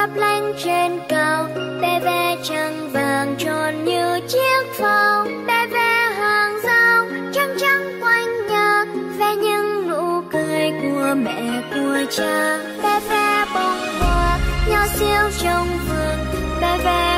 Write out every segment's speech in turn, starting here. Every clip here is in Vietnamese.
lấp lánh trên cao bé ve trăng vàng tròn như chiếc phao. Bé ve hàng rào trăng trắng quanh nhà ve những nụ cười của mẹ, của cha. Bé ve bông hoa, nhỏ xíu trong vườn, bé ve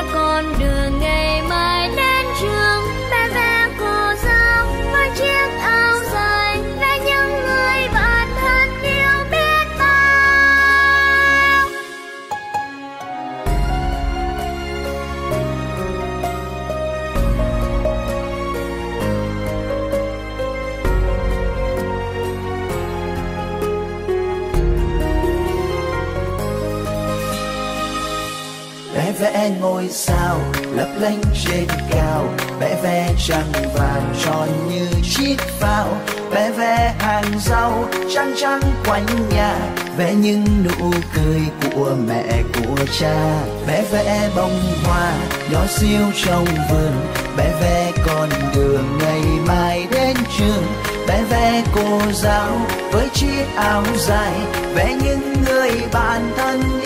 bé vẽ ngôi sao, lấp lánh trên cao. Bé vẽ trăng vàng tròn như chiếc phao. Bé vẽ hàng rau trăng trắng quanh nhà. Vẽ những nụ cười của mẹ, của cha. Bé vẽ bông hoa nhỏ xíu trong vườn. Bé vẽ con đường ngày mai đến trường. Bé vẽ cô giáo với chiếc áo dài. Vẽ những người bạn thân yêu